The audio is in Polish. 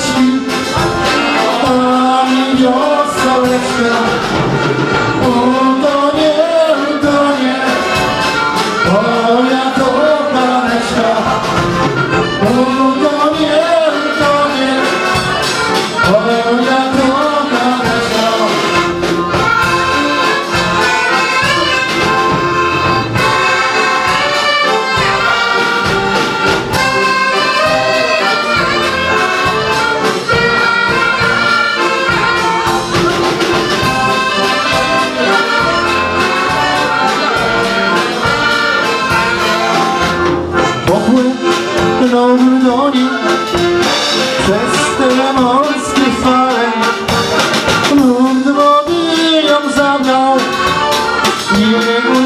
leci, a. O to nie, to nie, o ja to w dłoni Przez te morskie fale Nurt wody ją zabrał. Nie